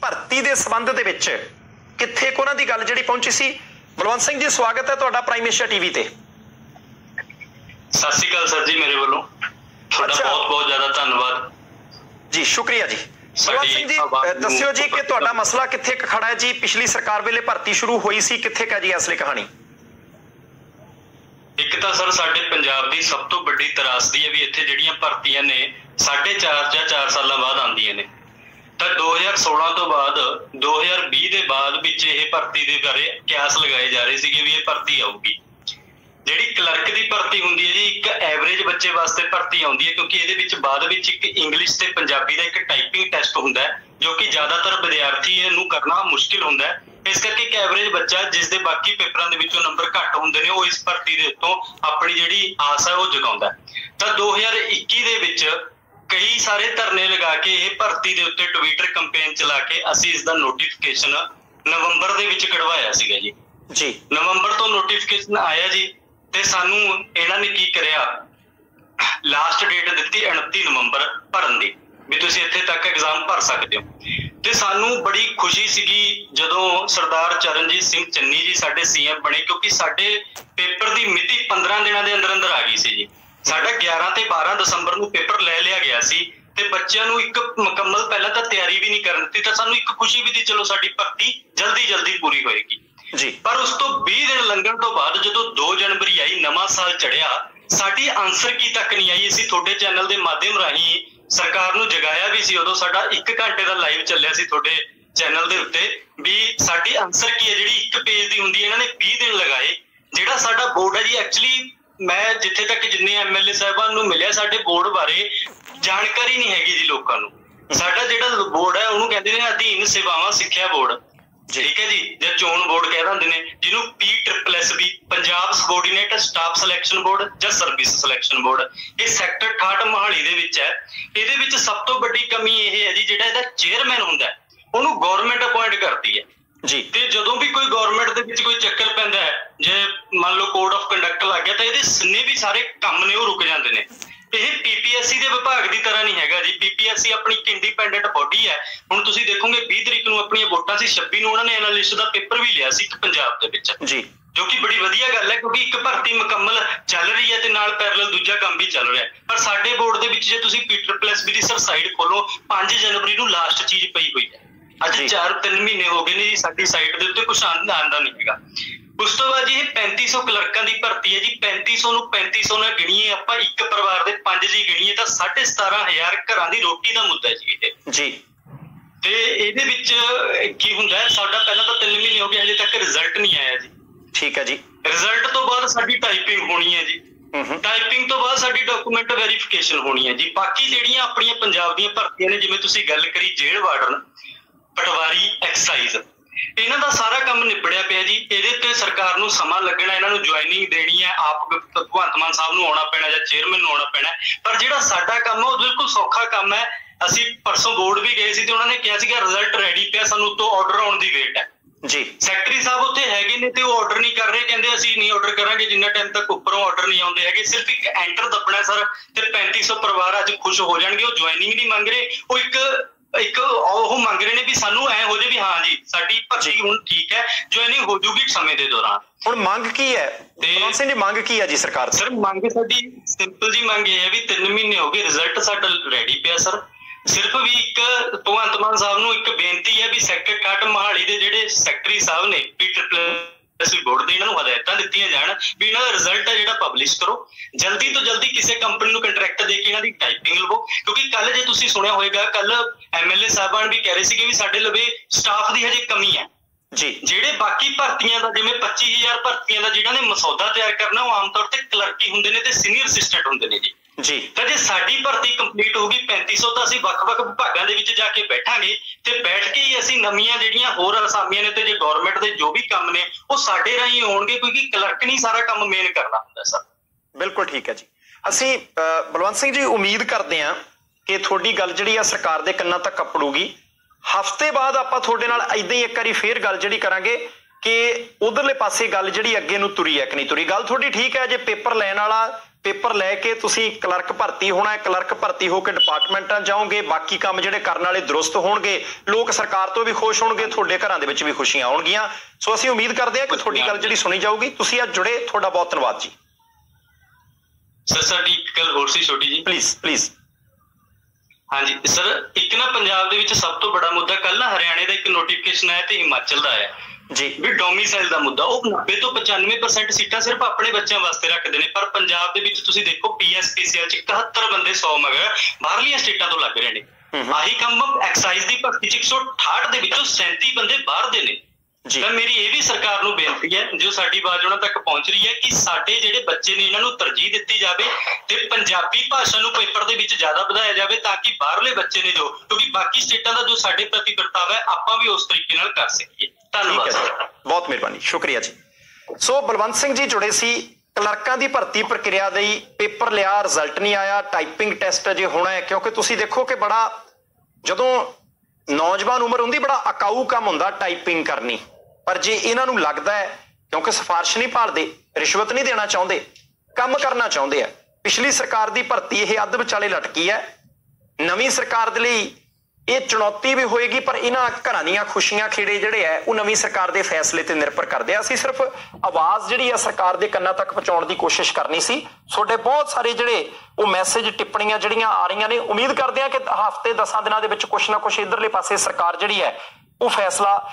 ਭਰਤੀ ਦੇ ਸੰਬੰਧ ਦੇ ਵਿੱਚ ਕਿੱਥੇ ਕੋ ਉਹਨਾਂ ਦੀ ਗੱਲ ਜਿਹੜੀ ਪਹੁੰਚੀ ਸੀ? ਬਲਵੰਤ ਸਿੰਘ ਜੀ ਸਵਾਗਤ ਹੈ ਤੁਹਾਡਾ ਪ੍ਰਾਈਮ ਏਸ਼ੀਆ ਟੀਵੀ ਤੇ। ਸਤਿ ਸ਼੍ਰੀ ਅਕਾਲ ਸਰ ਜੀ ਮੇਰੇ ਵੱਲੋਂ। ਤੁਹਾਡਾ। ਬਹੁਤ ਬਹੁਤ ਜ਼ਿਆਦਾ ਧੰਨਵਾਦ। ਜੀ ਸ਼ੁਕਰੀਆ ਜੀ। ਬਲਵੰਤ ਸਿੰਘ ਜੀ ਦੱਸਿਓ ਜੀ ਕਿ ਤੁਹਾਡਾ ਮਸਲਾ ਕਿੱਥੇ ਖੜਾ ਹੈ ਜੀ? ਪਿਛਲੀ ਸਰਕਾਰ ਵੇਲੇ ਭਰਤੀ ਸ਼ੁਰੂ ਹੋਈ ਸੀ ਕਿੱਥੇ ਕਾ ਜੀ ਅਸਲੀ ਕਹਾਣੀ? ਇੱਕ ਤਾਂ ਸਰ ਸਾਡੇ ਪੰਜਾਬ ਦੀ ਸਭ ਤੋਂ ਵੱਡੀ ਤਰਾਸਦੀ ਹੈ ਵੀ ਇੱਥੇ ਜਿਹੜੀਆਂ ਭਰਤੀਆਂ ਨੇ 4.5 ਜਾਂ 4 ਸਾਲਾਂ ਬਾਅਦ ਆਉਂਦੀਆਂ ਨੇ। ਤਾਂ 2016 ਤੋਂ ਬਾਅਦ 2020 ਦੇ ਬਾਅਦ ਵਿੱਚ ਇਹ ਭਰਤੀ ਦੇ ਬਾਰੇ ਕਿਆਸ ਲਗਾਏ ਜਾ ਰਹੇ ਸੀਗੇ ਵੀ ਇਹ ਭਰਤੀ ਆਊਗੀ ਜਿਹੜੀ ਕਲਰਕ ਦੀ ਭਰਤੀ ਹੁੰਦੀ ਹੈ ਜੀ, ਇੱਕ ਐਵਰੇਜ ਬੱਚੇ ਵਾਸਤੇ ਭਰਤੀ ਆਉਂਦੀ ਹੈ, ਕਿਉਂਕਿ ਇਹਦੇ ਵਿੱਚ ਬਾਅਦ ਵਿੱਚ ਇੱਕ ਇੰਗਲਿਸ਼ ਤੇ ਪੰਜਾਬੀ ਦਾ ਇੱਕ ਟਾਈਪਿੰਗ ਟੈਸਟ ਹੁੰਦਾ ਹੈ, ਜੋ ਕਿ ਜ਼ਿਆਦਾਤਰ ਵਿਦਿਆਰਥੀ ਨੂੰ ਕਰਨਾ ਮੁਸ਼ਕਿਲ ਹੁੰਦਾ ਹੈ ਇਸ ਕਰਕੇ ਇੱਕ ਐਵਰੇਜ ਬੱਚਾ ਜਿਸ ਦੇ ਬਾਕੀ ਪੇਪਰਾਂ ਦੇ ਵਿੱਚੋਂ ਨੰਬਰ ਘੱਟ ਹੁੰਦੇ ਨੇ, ਉਹ ਇਸ ਭਰਤੀ ਦੇ ਉੱਤੋਂ ਆਪਣੀ ਜਿਹੜੀ ਆਸ ਹੈ ਉਹ ਜਗਾਉਂਦਾ ਹੈ। ਤਾਂ 2021 ਦੇ ਵਿੱਚ ਕਈ ਸਾਰੇ ਧਰਨੇ ਲਗਾ ਕੇ ਇਹ ਭਰਤੀ ਦੇ ਉੱਤੇ ਟਵਿੱਟਰ ਕੈਂਪੇਨ ਚਲਾ ਕੇ ਅਸੀਂ ਇਸ ਦਾ ਨੋਟੀਫਿਕੇਸ਼ਨ ਨਵੰਬਰ ਦੇ ਵਿੱਚ ਕਢਵਾਇਆ ਸੀਗਾ ਜੀ। ਜੀ। ਨਵੰਬਰ ਤੋਂ ਨੋਟੀਫਿਕੇਸ਼ਨ ਆਇਆ ਜੀ ਤੇ ਸਾਨੂੰ ਇਹਨਾਂ ਨੇ ਕੀ ਕਰਿਆ? ਲਾਸਟ ਡੇਟ ਦਿੱਤੀ 29 ਨਵੰਬਰ ਭਰਨ ਦੀ ਵੀ ਤੁਸੀਂ ਇੱਥੇ ਤੱਕ ਐਗਜ਼ਾਮ ਭਰ ਸਕਦੇ ਹੋ। ਤੇ ਸਾਨੂੰ ਬੜੀ ਖੁਸ਼ੀ ਸੀਗੀ ਜਦੋਂ ਸਰਦਾਰ ਚਰਨਜੀਤ ਸਿੰਘ ਚੰਨੀ ਜੀ ਸਾਡੇ ਸੀਐਮ ਬਣੇ ਕਿਉਂਕਿ ਸਾਡੇ ਪੇਪਰ ਦੀ ਮਿਤੀ 15 ਦਿਨਾਂ ਦੇ ਅੰਦਰ ਅੰਦਰ ਆ ਗਈ ਸੀ ਜੀ। ਸਾਡਾ 11 ਤੇ 12 ਦਸੰਬਰ ਨੂੰ ਪੇਪਰ ਲੈ ਲਿਆ ਗਿਆ ਸੀ ਤੇ ਬੱਚਿਆਂ ਨੂੰ ਇੱਕ ਮੁਕੰਮਲ ਪਹਿਲਾਂ ਤਾਂ ਤਿਆਰੀ ਵੀ ਨਹੀਂ ਕਰਨ ਦਿੱਤੀ ਤਾਂ ਸਾਨੂੰ ਇੱਕ ਖੁਸ਼ੀ ਵੀ ਦੀ ਚਲੋ ਸਾਡੀ ਭਰਤੀ ਜਲਦੀ ਜਲਦੀ ਪੂਰੀ ਹੋਏਗੀ। ਜੀ। ਪਰ ਉਸ ਤੋਂ 20 ਦਿਨ ਲੰਘਣ ਤੋਂ ਬਾਅਦ ਜਦੋਂ 2 ਜਨਵਰੀ ਆਈ ਨਵਾਂ ਸਾਲ ਚੜਿਆ ਸਾਡੀ ਆਨਸਰ ਕੀ ਤੱਕ ਨਹੀਂ ਆਈ ਅਸੀਂ ਤੁਹਾਡੇ ਚੈਨਲ ਦੇ ਮਾਧਿਅਮ ਰਾਹੀਂ ਸਰਕਾਰ ਨੂੰ ਜਗਾਇਆ ਵੀ ਸੀ ਉਦੋਂ ਸਾਡਾ 1 ਘੰਟੇ ਦਾ ਲਾਈਵ ਚੱਲਿਆ ਸੀ ਤੁਹਾਡੇ ਚੈਨਲ ਦੇ ਉੱਤੇ ਵੀ ਸਾਡੀ ਆਨਸਰ ਕੀ ਹੈ? ਜਿਹੜੀ ਇੱਕ ਪੇਜ ਦੀ ਹੁੰਦੀ ਹੈ ਇਹਨਾਂ ਨੇ 20 ਦਿਨ ਲਗਾਏ। ਜਿਹੜਾ ਸਾਡਾ ਬੋਰਡ ਹੈ ਜੀ ਐਕਚੁਅਲੀ ਮੈਂ ਜਿੱਥੇ ਤੱਕ ਜਿੰਨੇ ਐਮਐਲਏ ਸਾਹਿਬਾਨ ਨੂੰ ਮਿਲਿਆ ਸਾਡੇ ਬੋਰਡ ਬਾਰੇ ਜਾਣਕਾਰੀ ਨਹੀਂ ਹੈਗੀ ਜੀ ਲੋਕਾਂ ਨੂੰ। ਸਾਡਾ ਜਿਹੜਾ ਬੋਰਡ ਹੈ ਉਹਨੂੰ ਕਹਿੰਦੇ ਨੇ ਅਧੀਨ ਸੇਵਾਵਾਂ ਸਿੱਖਿਆ ਬੋਰਡ। ਠੀਕ ਹੈ ਜੀ? ਜਾਂ ਚੋਣ ਬੋਰਡ ਕਹਿ ਦਿੰਦੇ ਨੇ ਜਿਹਨੂੰ PSSB Punjab subordinate staff selection board ਜਾਂ ਸਰਵਿਸ ਸਿਲੈਕਸ਼ਨ ਬੋਰਡ ਇਹ ਸੈਕਟਰ 68 ਮਹਾਲੀ ਦੇ ਵਿੱਚ ਹੈ। ਇਹਦੇ ਵਿੱਚ ਸਭ ਤੋਂ ਵੱਡੀ ਕਮੀ ਇਹ ਹੈ ਜੀ ਜਿਹੜਾ ਇਹਦਾ ਚੇਅਰਮੈਨ ਹੁੰਦਾ ਉਹਨੂੰ ਗਵਰਨਮੈਂਟ ਅਪਾਇੰਟ ਕਰਦੀ ਹੈ। ਜੀ। ਤੇ ਜਦੋਂ ਵੀ ਕੋਈ ਗਵਰਨਮੈਂਟ ਦੇ ਵਿੱਚ ਕੋਈ ਚੱਕਰ ਪੈਂਦਾ ਹੈ ਜੇ ਮੰਨ ਲਓ ਕੋਡ ਆਫ ਕੰਡਕਟ ਲੱਗ ਗਿਆ ਤਾਂ ਇਹਦੇ ਜਿੰਨੇ ਵੀ ਸਾਰੇ ਕੰਮ ਨੇ ਉਹ ਰੁਕ ਜਾਂਦੇ ਨੇ। ਇਹ ਪੀਪੀਐਸਸੀ ਦੇ ਵਿਭਾਗ ਦੀ ਤਰ੍ਹਾਂ ਨਹੀਂ ਹੈਗਾ ਜੀ। ਪੀਪੀਐਸਸੀ ਆਪਣੀ ਇੱਕ ਇੰਡੀਪੈਂਡੈਂਟ ਬਾਡੀ ਹੈ। ਹੁਣ ਤੁਸੀਂ ਦੇਖੋਗੇ 20 ਤਰੀਕ ਨੂੰ ਆਪਣੀਆਂ ਵੋਟਾਂ ਸੀ 26 ਨੂੰ ਉਹਨਾਂ ਨੇ ਐਨਾਲਿਸਟ ਦਾ ਪੇਪਰ ਵੀ ਲਿਆ ਸੀ ਇੱਕ ਪੰਜਾਬ ਦੇ ਵਿੱਚ। ਜੀ। ਜੋ ਕਿ ਬੜੀ ਵਧੀਆ ਗੱਲ ਹੈ ਕਿਉਂਕਿ ਇੱਕ ਭਰਤੀ ਮੁਕੰਮਲ ਚੱਲ ਰਹੀ ਹੈ ਤੇ ਨਾਲ ਪੈਰਲਲ ਦੂਜਾ ਕੰਮ ਵੀ ਚੱਲ ਰਿਹਾ ਹੈ। ਪਰ ਸਾਡੇ ਬੋਰਡ ਦੇ ਵਿੱਚ ਜੇ ਤੁਸੀਂ ਪੀਟਰ ਪਲੱਸ ਵੀ ਦੀ ਸਰ ਸਾਈਡ ਖੋਲੋ 5 ਜਨਵਰੀ ਨੂੰ ਲਾਸਟ ਚੀਜ਼ ਪਈ ਹੋਈ ਹੈ। ਅੱਜ ਜੀ। 4-3 ਮਹੀਨੇ ਹੋ ਗਏ ਨੇ ਜੀ ਸਾਡੀ ਸਾਈਟ ਦੇ ਉੱਤੇ ਕੁਝ ਆਂਦਾ ਆਂਦਾ ਨਹੀਂ ਹੈਗਾ। ਉਸ ਤੋਂ ਬਾਅਦ ਜੀ ਇਹ 3500 ਕਲਰਕਾਂ ਦੀ ਭਰਤੀ ਹੈ ਜੀ 3500 ਨੂੰ 3500 ਨਾਲ ਗਿਣੀਏ ਆਪਾਂ ਇੱਕ ਪਰਿਵਾਰ ਦੇ ਪੰਜ ਜੀ ਗਿਣੀਏ ਤਾਂ 17500 ਘਰਾਂ ਦੀ ਰੋਟੀ ਦਾ ਮੁੱਦਾ ਜੀ ਇਹ। ਜੀ। ਤੇ ਇਹਦੇ ਵਿੱਚ ਕੀ ਹੁੰਦਾ ਸਾਡਾ ਪਹਿਲਾਂ ਤਾਂ 3 ਮਹੀਨੇ ਹੋ ਗਏ ਹਜੇ ਤੱਕ ਰਿਜ਼ਲਟ ਨਹੀਂ ਆਇਆ ਜੀ। ਠੀਕ ਹੈ ਜੀ। ਰਿਜ਼ਲਟ ਤੋਂ ਬਾਅਦ ਸਾਡੀ ਟਾਈਪਿੰਗ ਹੋਣੀ ਹੈ ਜੀ। ਟਾਈਪਿੰਗ ਤੋਂ ਬਾਅਦ ਸਾਡੀ ਡਾਕੂਮੈਂਟ ਵੈਰੀਫਿਕੇਸ਼ਨ ਹੋਣੀ ਹੈ ਜੀ। ਬਾਕੀ ਜਿਹੜੀਆਂ ਆਪਣੀਆਂ ਪੰਜਾਬ ਦੀਆਂ ਭਰਤੀਆਂ ਨੇ ਜਿਵੇਂ ਤੁਸੀਂ ਗੱਲ ਕਰੀ ਜੇਲ੍ਹ ਵਾਰਡਨ ਪਟਵਾਰੀ ਐਕਸਾਈਜ਼ ਇਹਨਾਂ ਦਾ ਸਾਰਾ ਕੰਮ ਨਿਬੜਿਆ ਪਿਆ ਜੀ। ਇਹਦੇ ਉੱਤੇ ਸਰਕਾਰ ਨੂੰ ਸਮਾਂ ਲੱਗਣਾ ਇਹਨਾਂ ਨੂੰ ਜੁਆਇਨਿੰਗ ਦੇਣੀ ਹੈ। ਆਪ ਭਗਵੰਤ ਮਾਨ ਸਾਹਿਬ ਨੂੰ ਆਉਣਾ ਪੈਣਾ ਜਾਂ ਚੇਅਰਮੈਨ ਨੂੰ ਆਉਣਾ ਪੈਣਾ। ਪਰ ਜਿਹੜਾ ਸਾਡਾ ਕੰਮ ਹੈ ਉਹ ਬਿਲਕੁਲ ਸੌਖਾ ਕੰਮ ਹੈ। ਅਸੀਂ ਪਰਸੋਂ ਬੋਰਡ ਵੀ ਗਏ ਸੀ ਤੇ ਉਹਨਾਂ ਨੇ ਕਿਹਾ ਸੀਗਾ ਰਿਜ਼ਲਟ ਰੈਡੀ ਪਿਆ ਸਾਨੂੰ ਉੱਤੋਂ ਆਰਡਰ ਆਉਣ ਦੀ ਵੇਟ ਹੈ। ਜੀ। ਸੈਕਟਰੀ ਸਾਹਿਬ ਉੱਥੇ ਹੈਗੇ ਨੇ ਤੇ ਉਹ ਆਰਡਰ ਨਹੀਂ ਕਰ ਰਹੇ। ਕਹਿੰਦੇ ਅਸੀਂ ਨਹੀਂ ਆਰਡਰ ਕਰਾਂਗੇ ਜਿੰਨਾ ਟਾਈਮ ਤੱਕ ਉੱਪਰੋਂ ਆਰਡਰ ਨਹੀਂ ਆਉਂਦੇ ਹੈਗੇ। ਸਿਰਫ ਇੱਕ ਐਂਟਰ ਦੱਬਣਾ ਸਰ ਤੇ 3500 ਪਰਿਵਾਰ ਅੱਜ ਖੁਸ਼ ਹੋ ਜਾਣਗੇ ਉਹ ਜੁਆਇਨਿੰਗ ਨਹੀਂ ਮੰਗ ਰਹੇ। ਉਹ ਇੱਕ ਇੱਕ ਉਹ ਮੰਗ ਰਹੇ ਨੇ ਵੀ ਸਾਨੂੰ ਐ ਹੋ ਜੇ ਵੀ ਹਾਂ ਜੀ ਸਾਡੀ ਭਰਤੀ ਹੁਣ ਠੀਕ ਹੈ ਜੁਆਇਨਿੰਗ ਹੋ ਜੂਗੀ ਸਮੇਂ ਦੇ ਦੌਰਾਨ। ਹੁਣ ਮੰਗ ਕੀ ਹੈ? ਬਲਵੰਤ ਸਿੰਘ ਜੀ ਮੰਗ ਕੀ ਹੈ ਜੀ ਸਰਕਾਰ ਸਰ ਮੰਗ ਸਾਡੀ ਸਿੰਪਲ ਜੀ ਮੰਗ ਇਹ ਹੈ ਵੀ 3 ਮਹੀਨੇ ਹੋ ਗਏ ਰਿਜ਼ਲਟ ਸਾਡਾ ਰੈਡੀ ਪਿਆ ਸਰ। ਸਿਰਫ ਵੀ ਇੱਕ ਭਗਵੰਤ ਮਾਨ ਸਾਹਿਬ ਨੂੰ ਇੱਕ ਬੇਨਤੀ ਹੈ ਵੀ ਸੈਕਟਰ 68 ਮਹਾਲੀ ਦੇ ਜਿਹੜੇ ਸੈਕਟਰੀ ਸਾਹਿਬ ਨੇ ਪੀਟਰ ਪਲਸ ਬੋਰਡ ਦੇ ਇਹਨਾਂ ਨੂੰ ਹਦਾਇਤਾਂ ਦਿੱਤੀਆਂ ਜਾਣ ਵੀ ਇਹਨਾਂ ਦਾ ਰਿਜ਼ਲਟ ਹੈ ਜਿਹੜਾ ਪਬਲਿਸ਼ ਕਰੋ। ਜਲਦੀ ਤੋਂ ਜਲਦੀ ਕਿਸੇ ਕੰਪਨੀ ਨੂੰ ਕੰਟਰੈਕਟ ਦੇ ਕੇ ਇਹਨਾਂ ਦੀ ਟਾਈਪਿੰਗ ਲਵੋ ਕਿਉਂਕਿ ਕੱਲ ਜੇ ਤੁਸੀਂ ਸੁਣਿਆ ਹੋਵੇਗਾ ਕੱਲ ਐਮਐਲਏ ਸਾਹਿਬਾਨ ਵੀ ਕਹਿ ਰਹੇ ਸੀਗੇ ਵੀ ਸਾਡੇ ਲਵੇ ਸਟਾਫ ਦੀ ਹਜੇ ਕਮੀ ਹੈ। ਜੀ। ਜਿਹੜੇ ਬਾਕੀ ਭਰਤੀਆਂ ਦਾ ਜਿਵੇਂ 25000 ਭਰਤੀਆਂ ਦਾ ਜਿਹੜਾ ਨੇ ਮਸੌਦਾ ਤਿਆਰ ਕਰਨਾ ਉਹ ਆਮ ਤੌਰ ਤੇ ਕਲਰਕੀ ਹੁੰਦੇ ਨੇ ਤੇ ਸੀਨੀਅਰ ਅਸਿਸਟੈਂਟ ਹੁੰਦੇ ਨੇ ਜੀ। ਜੀ। ਤਾਂ ਜੇ ਸਾਡੀ ਭਰਤੀ ਕੰਪਲੀਟ ਹੋ ਗਈ 3500 ਤਾਂ ਅਸੀਂ ਵੱਖ-ਵੱਖ ਵਿਭਾਗਾਂ ਦੇ ਵਿੱਚ ਜਾ ਕੇ ਬੈਠਾਂਗੇ ਤੇ ਬੈਠ ਕੇ ਹੀ ਅਸੀਂ ਨਵੀਆਂ ਜਿਹੜੀਆਂ ਹੋਰ ਅਸਾਮੀਆਂ ਨੇ ਤੇ ਜੇ ਗਵਰਨਮੈਂਟ ਦੇ ਜੋ ਵੀ ਕੰਮ ਨੇ ਉਹ ਸਾਡੇ ਰਾਹੀਂ ਹੋਣਗੇ ਕਿਉਂਕਿ ਕਲਰਕ ਨਹੀਂ ਸਾਰਾ ਕੰਮ ਮੇਨ ਕਰਨਾ ਹੁੰਦਾ ਸਰ। ਬਿਲਕੁਲ ਠੀਕ ਹੈ ਜੀ। ਅਸੀਂ ਬਲਵੰਤ ਸਿੰਘ ਜੀ ਉਮੀਦ ਕਰਦੇ ਹਾਂ ਕਿ ਤੁਹਾਡੀ ਗੱਲ ਜਿਹੜੀ ਆ ਸਰਕਾਰ ਦੇ ਕੰਨਾਂ ਤੱਕ ਕੱਪੜੂਗੀ। ਹਫ਼ਤੇ ਬਾਅਦ ਆਪਾਂ ਤੁਹਾਡੇ ਨਾਲ ਇਦਾਂ ਹੀ ਇੱਕ ਵਾਰੀ ਫੇਰ ਗੱਲ ਜਿਹੜੀ ਕਰਾਂਗੇ ਕਿ ਉਧਰਲੇ ਪਾਸੇ ਗੱਲ ਜਿਹੜੀ ਅੱਗੇ ਨੂੰ ਤੁਰੀ ਹੈ ਕਿ ਨਹੀਂ ਤੁਰੀ। ਗੱਲ ਤੁਹਾਡੀ ਠੀਕ ਹੈ ਜੇ ਪੇਪਰ ਲੈਣ ਵਾਲਾ ਪੇਪਰ ਲੈ ਕੇ ਤੁਸੀਂ ਕਲਰਕ ਭਰਤੀ ਹੋਣਾ ਹੈ ਕਲਰਕ ਭਰਤੀ ਹੋ ਕੇ ਡਿਪਾਰਟਮੈਂਟਾਂ ਜਾਓਗੇ ਬਾਕੀ ਕੰਮ ਜਿਹੜੇ ਕਰਨ ਵਾਲੇ ਦਰੁਸਤ ਹੋਣਗੇ ਲੋਕ ਸਰਕਾਰ ਤੋਂ ਵੀ ਖੁਸ਼ ਹੋਣਗੇ ਤੁਹਾਡੇ ਘਰਾਂ ਦੇ ਵਿੱਚ ਵੀ ਖੁਸ਼ੀਆਂ ਆਉਣਗੀਆਂ। ਸੋ ਅਸੀਂ ਉਮੀਦ ਕਰਦੇ ਹਾਂ ਕਿ ਤੁਹਾਡੀ ਗੱਲ ਜਿਹੜੀ ਸੁਣੀ ਜਾਊਗੀ ਤੁਸੀਂ ਅੱਜ ਜੁੜੇ ਤੁਹਾਡਾ ਬਹੁਤ ਧੰਨਵਾਦ ਜੀ। ਸਰ ਸਾਡੀ ਇੱਕ ਗੱਲ ਹੋਰ ਸੀ ਛੋਟੀ ਜੀ। ਪਲੀਜ਼ ਪਲੀਜ਼ ਹਾਂਜੀ ਸਰ ਇੱਕ ਨਾ ਪੰਜਾਬ ਦੇ ਵਿੱਚ ਸਭ ਤੋਂ ਬੜਾ ਮੁੱਦਾ ਕੱਲ ਨਾ ਹਰਿਆਣੇ ਦਾ ਇੱਕ ਨੋਟੀਫਿਕੇਸ਼ਨ ਆਇਆ ਤੇ ਹਿਮਾਚਲ ਦਾ ਆਇਆ। ਜੀ। ਵੀ ਡੋਮਿਸਾਈਲ ਦਾ ਮੁੱਦਾ ਉਹ 90 ਤੋਂ 95% ਸੀਟਾਂ ਸਿਰਫ ਆਪਣੇ ਬੱਚਿਆਂ ਵਾਸਤੇ ਰੱਖਦੇ ਨੇ ਪਰ ਪੰਜਾਬ ਦੇ ਵਿੱਚ ਤੁਸੀਂ ਦੇਖੋ ਪੀਐਸਪੀਸੀਐਲ ਚ 71 ਬੰਦੇ 100 ਮਗਰ ਬਾਹਰਲੀਆਂ ਸਟੇਟਾਂ ਤੋਂ ਲੱਗ ਰਹੇ ਨੇ। ਆਹੀ ਕੰਮ ਐਕਸਾਈਜ਼ ਦੀ ਭਰਤੀ ਚ 168 ਦੇ ਵਿੱਚੋਂ 37 ਬੰਦੇ ਬਾਹਰ ਦੇ ਨੇ। ਤਾਂ ਮੇਰੀ ਇਹ ਵੀ ਸਰਕਾਰ ਨੂੰ ਬੇਨਤੀ ਹੈ ਜੋ ਸਾਡੀ ਆਵਾਜ਼ ਉਹਨਾਂ ਤੱਕ ਪਹੁੰਚ ਰਹੀ ਹੈ ਕਿ ਸਾਡੇ ਜਿਹੜੇ ਬੱਚੇ ਨੇ ਇਹਨਾਂ ਨੂੰ ਤਰਜੀਹ ਦਿੱਤੀ ਜਾਵੇ ਤੇ ਪੰਜਾਬੀ ਭਾਸ਼ਾ ਨੂੰ ਪੇਪਰ ਦੇ ਵਿੱਚ ਜ਼ਿਆਦਾ ਵਧਾਇਆ ਜਾਵੇ ਤਾਂ ਕਿ ਬਾਹਰਲੇ ਬੱਚੇ ਨੇ ਜੋ ਕਿਉਂਕਿ ਬਾਕੀ ਸਟੇਟਾਂ ਦਾ ਜੋ ਸਾਡੇ ਪ੍ਰਤੀ ਵਰਤਾਵਾ ਹੈ ਆਪਾਂ ਵੀ ਉਸ ਤਰੀਕੇ ਨਾਲ ਕਰ ਸਕੀਏ। ਧੰਨਵਾਦ। ਜੀ। ਬਹੁਤ ਮਿਹਰਬਾਨੀ। ਸ਼ੁਕਰੀਆ ਜੀ। ਸੋ ਬਲਵੰਤ ਸਿੰਘ ਜੀ ਜੁੜੇ ਸੀ ਕਲਰਕਾਂ ਦੀ ਭਰਤੀ ਪ੍ਰਕਿਰਿਆ ਹੀ ਪੇਪਰ ਲਿਆ ਰਿਜ਼ਲਟ ਨਹੀਂ ਆਇਆ ਟਾਈਪਿੰਗ ਟੈਸਟ ਅਜੇ ਹੋਣਾ ਹੈ ਕਿਉਂਕਿ ਤੁਸੀਂ ਦੇਖੋ ਕਿ ਬੜਾ ਜਦੋਂ ਨੌਜਵਾਨ ਉਮਰ ਹੁੰਦੀ ਬੜਾ ਅਕਾਊ ਕੰਮ ਹੁੰਦਾ ਟਾਈਪਿੰਗ ਕਰਨੀ। ਪਰ ਜੇ ਇਹਨਾਂ ਨੂੰ ਲੱਗਦਾ ਹੈ, ਕਿਉਂਕਿ ਸਿਫਾਰਿਸ਼ ਨਹੀਂ ਭਾਲਦੇ, ਰਿਸ਼ਵਤ ਨਹੀਂ ਦੇਣਾ ਚਾਹੁੰਦੇ, ਕੰਮ ਕਰਨਾ ਚਾਹੁੰਦੇ ਆ, ਪਿਛਲੀ ਸਰਕਾਰ ਦੀ ਭਰਤੀ ਇਹ ਅੱਧ ਵਿਚਾਲੇ ਲਟਕੀ ਹੈ। ਨਵੀਂ ਸਰਕਾਰ ਦੇ ਲਈ ਇਹ ਚੁਣੌਤੀ ਵੀ ਹੋਏਗੀ, ਪਰ ਇਹਨਾਂ ਘਰਾਂ ਦੀਆਂ ਖੁਸ਼ੀਆਂ ਖੇੜੇ ਜਿਹੜੇ ਆ ਉਹ ਨਵੀਂ ਸਰਕਾਰ ਦੇ ਫੈਸਲੇ ਤੇ ਨਿਰਭਰ ਕਰਦੇ ਆ। ਅਸੀਂ ਸਿਰਫ ਆਵਾਜ਼ ਜਿਹੜੀ ਆ ਸਰਕਾਰ ਦੇ ਕੰਨਾਂ ਤੱਕ ਪਹੁੰਚਾਉਣ ਦੀ ਕੋਸ਼ਿਸ਼ ਕਰਨੀ ਸੀ। ਤੁਹਾਡੇ ਬਹੁਤ ਸਾਰੇ ਜਿਹੜੇ ਉਹ ਮੈਸੇਜ ਟਿੱਪਣੀਆਂ ਜਿਹੜੀਆਂ ਆ ਰਹੀਆਂ ਨੇ, ਉਮੀਦ ਕਰਦੇ ਆ ਕਿ ਹਫ਼ਤੇ 10 ਦਿਨਾਂ ਦੇ ਵਿੱਚ ਕੁਛ ਨਾ ਕੁਛ ਇਧਰਲੇ ਪਾਸੇ ਸਰਕਾਰ ਜਿਹੜੀ ਹੈ, ਉਹ ਫੈਸਲਾ